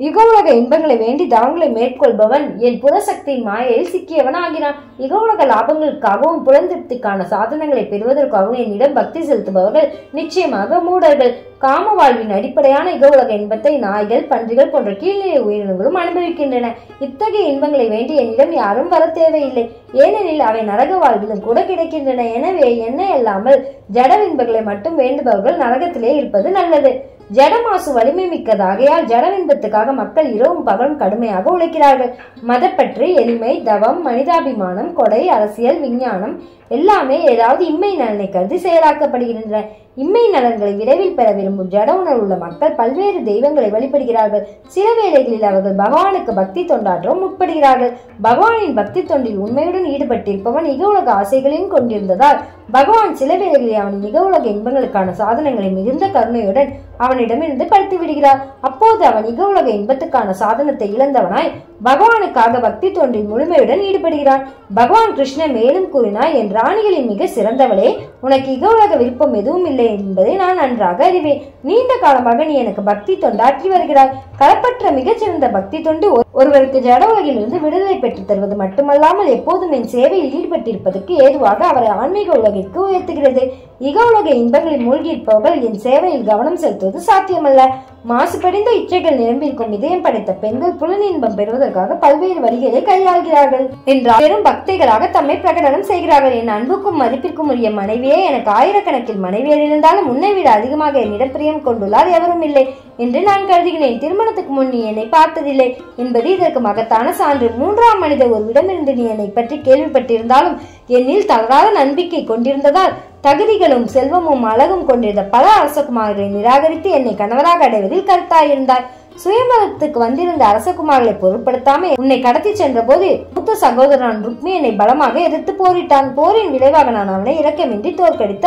இகவுலக இன்பங்களை வேண்டி தவங்களை மேற்கொள்பவன் என் புறசக்தியின் மாயையில் சிக்கியவனாகிறான். இகவுலக லாபங்களுக்காகவும் புலந்திருப்திக்கான சாதனங்களை பெறுவதற்காகவும் என்னிடம் பக்தி செலுத்துபவர்கள் நிச்சயமாக மூடர்கள். காம வாழ்வின் அடிப்படையான இகவுலக இன்பத்தை நாய்கள் பன்றிகள் போன்ற கீழ்நிலை உயிரினங்களும் அனுபவிக்கின்றன. இத்தகைய இன்பங்களை வேண்டி என்னிடம் யாரும் வர தேவையில்லை. ஏனெனில் அவை நரக வாழ்விலும் கூட கிடைக்கின்றன. எனவே என்ன அல்லாமல் ஜட இன்பங்களை மட்டும் வேண்டுபவர்கள் நரகத்திலே இருப்பது நல்லது. ஜடமாசு வலிமை மிக்கதாகையால் ஜடவின்பத்துக்காக மக்கள் இரவும் பகலும் கடுமையாக உழைக்கிறார்கள். மதப்பற்று எளிமை தவம் மனிதாபிமானம் கொடை அரசியல் விஞ்ஞானம் எல்லாமே ஏதாவது இம்மை நலனை கருதி செயலாக்கப்படுகின்றன. இம்மை நலன்களை விரைவில் பெற விரும்பும் ஜட உணர்வுள்ள மக்கள் பல்வேறு தெய்வங்களை வழிபடுகிறார்கள். சில வேளைகளில் அவர்கள் பகவானுக்கு பக்தி தொண்டாற்றவும் முற்படுகிறார்கள். பகவானின் பக்தி தொண்டில் உண்மையுடன் ஈடுபட்டிருப்பவன் இக உலக ஆசைகளையும் கொண்டிருந்ததால் பகவான் சில வேளைகளில் அவன் மிக உலக இன்பங்களுக்கான சாதனங்களை மிகுந்த கருணையுடன் அவனிடமிருந்து படித்து விடுகிறார். அப்போது அவன் இகவுலக இன்பத்துக்கான சாதனத்தை இழந்தவனாய் பகவானுக்காக பக்தி தொண்டில் முழுமையுடன் ஈடுபடுகிறான். பகவான் கிருஷ்ணன் மேலும் கூறினாய் என் ராணிகளின் மிக சிறந்தவளே உனக்கு இக உலக விருப்பம் எதுவும் இல்லை. என்பதை நான் நன்றாக அறிவேன். நீண்ட காலமாக நீ எனக்கு பக்தி தொண்டாற்றி வருகிறாய். களப்பற்ற மிகச்சிறந்த பக்தி தொண்டு ஒருவருக்கு ஜட உலகிலிருந்து விடுதலை பெற்றுத் தருவது மட்டுமல்லாமல் எப்போதும் என் சேவையில் ஈடுபட்டிருப்பதற்கு ஏதுவாக அவரை ஆன்மீக உலகிற்கு உயர்த்துகிறது. இக உலக இன்பங்களில் மூழ்கியிருப்பவர்கள் என் சேவையில் கவனம் செலுத்துவது சாத்தியமல்ல. மாசுபடிந்த இச்சைகள் நிரம்பியிருக்கும் இதயம் படைத்த பெண்கள் புலன் இன்பம் பெறுவதற்காக பல்வேறு வழிகளை கையாள்கிறார்கள். என்றால் பெரும் பக்திகளாக தம்மை பிரகடனம் செய்கிறார்கள். என் அன்புக்கும் மதிப்பிற்கும் உரிய மனைவியே எனக்கு ஆயிரக்கணக்கில் மனைவியர் இருந்தாலும் உன்னை விட அதிகமாக என்னிடம் பிரியம் கொண்டுள்ளார் எவரும் இல்லை என்று நான் கருதுகிறேன். திருமணத்துக்கு முன் நீ என்னை பார்த்ததில்லை என்பது இதற்கு மகத்தான சான்று. மூன்றாம் மனித ஒருவிடமிருந்து நீ என்னை பற்றி கேள்விப்பட்டிருந்தாலும் என்னில் தவறாத நம்பிக்கை கொண்டிருந்ததால் தகுதிகளும் செல்வமும் அழகும் கொண்டிருந்த பல அரசகுமார்களை நிராகரித்து என்னை கணவராக அடைவதில் கருத்தாயிருந்தார். சுயமதத்துக்கு வந்திருந்த அரசகுமார்களை பொருட்படுத்தாமல் உன்னை கடத்தி சென்ற போது மூத்த சகோதரன் ருக்மி என்னை பலமாக எதிர்த்து போரிட்டான். போரின் விளைவாக நான் அவனை இரக்கமின்றி தோற்கடித்த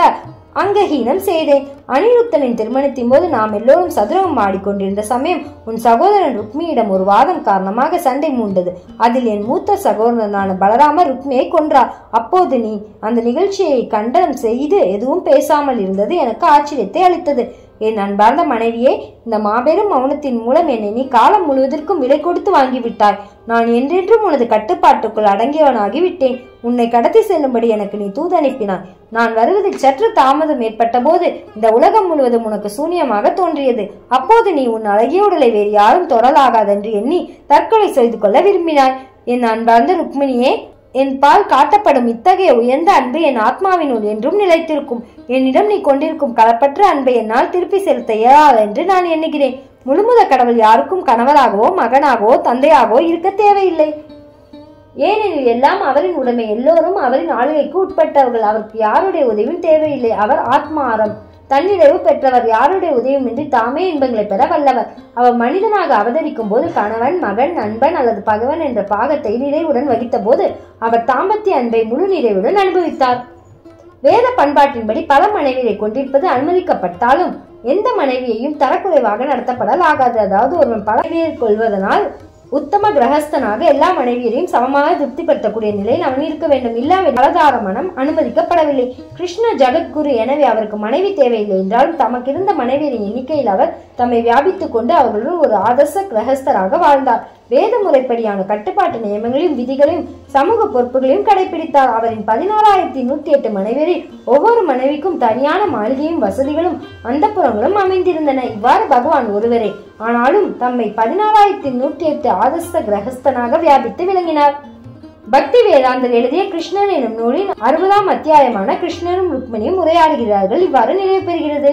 அங்கஹீனம் செய்தேன். அனிருத்தனின் திருமணத்தின் போது நாம் எல்லோரும் சதுரம் ஆடிக்கொண்டிருந்த சமயம் உன் சகோதரன் ருக்மியிடம் ஒரு வாதம் காரணமாக சண்டை மூண்டது. அதில் என் மூத்த சகோதரனான பலராம ருக்மியை கொன்றார். அப்போது நீ அந்த நிகழ்ச்சியை கண்டனம் செய்து எதுவும் பேசாமல் இருந்தது எனக்கு ஆச்சரியத்தை அளித்தது. என் அன்பார்ந்த மனைவியே இந்த மாபெரும் மௌனத்தின் மூலம் என்னை நீ காலம் முழுவதற்கும் விலை கொடுத்து வாங்கிவிட்டாய். நான் என்றென்றும் உனது கட்டுப்பாட்டுக்குள் அடங்கியவனாகிவிட்டேன். உன்னை கடத்தி செல்லும்படி எனக்கு நீ தூது அனுப்பினாய். நான் வருவதில் சற்று தாமதம் ஏற்பட்ட போது இந்த உலகம் முழுவதும் உனக்கு சூனியமாக தோன்றியது. அப்போது நீ உன் அழகிய உடலை வேறு யாரும் தொடலாகாதென்று எண்ணி தற்கொலை செய்து கொள்ள விரும்பினாய். என் அன்பார்ந்த ருக்மிணியே என் பால் காட்டப்படும் இத்தகைய உயர்ந்த அன்பு என் ஆத்மாவினுள் என்றும் நிலைத்திருக்கும். என்னிடம் நீ கொண்டிருக்கும் களப்பற்ற அன்பை என்னால் திருப்பி செலுத்த இயலாது என்று நான் எண்ணுகிறேன். முழுமுத கடவுள் யாருக்கும் கணவராகவோ மகனாகவோ தந்தையாகவோ இருக்க தேவையில்லை. ஏனெனில் எல்லாம் அவரின் உடைமை எல்லோரும் அவரின் ஆளுகைக்கு உட்பட்டவர்கள். அவருக்கு யாருடைய உதவியும் தேவையில்லை. அவர் ஆத்மாரம். தன்னிறைவு பெற்றவர் யாருடைய உதவியுமின்றி தாமே இன்பங்களை பெற வல்லவர். அவர் மனிதனாக அவதரிக்கும் போது கணவன் மகன் நண்பன் அல்லது பகவன் என்ற பாகத்தை நிறைவுடன் வகித்த போது அவர் தாம்பத்திய அன்பை முழு நிறைவுடன் அனுபவித்தார். வேத பண்பாட்டின்படி பல மனைவியரை கொண்டிருப்பது அனுமதிக்கப்பட்டாலும் எந்த மனைவியையும் தரக்குறைவாக நடத்தப்படலாகாது. அதாவது ஒருவன் பல கொள்வதனால் உத்தம கிரகஸ்தனாக எல்லா மனைவியரையும் சமமாக திருப்திப்படுத்தக்கூடிய நிலையில் அவன் இருக்க வேண்டும். இல்லாமல் பலதார மனம் அனுமதிக்கப்படவில்லை. கிருஷ்ண ஜெகத்குரு எனவே அவருக்கு மனைவி தேவையில்லை என்றாலும் தமக்கு இருந்த மனைவியரின் எண்ணிக்கையில் அவர் தம்மை வியாபித்துக் கொண்டு அவர்களுடன் ஒரு ஆதர்ச கிரகஸ்தராக வாழ்ந்தார். வேத முறைப்படியான கட்டுப்பாட்டு நியமங்களையும் விதிகளையும் சமூக பொறுப்புகளையும் கடைபிடித்தார். அவரின் பதினாறாயிரத்தி நூத்தி எட்டு மனைவியரில் ஒவ்வொரு மனைவிக்கும் தனியான மாளிகையும் வசதிகளும் அந்தப்புறங்களும் அமைந்திருந்தன. இவ்வாறு பகவான் ஒருவரே. ஆனாலும் தம்மை பதினாறாயிரத்தி நூற்றி எட்டு ஆதஸ்த கிரகஸ்தனாக வியாபித்து விளங்கினார். பக்தி வேதாந்தர் எழுதிய கிருஷ்ணன் எனும் நூலின் அறுபதாம் அத்தியாயமான கிருஷ்ணரும் ருக்மணியும் உரையாடுகிறார்கள். இவ்வாறு நிறைவு பெறுகிறது.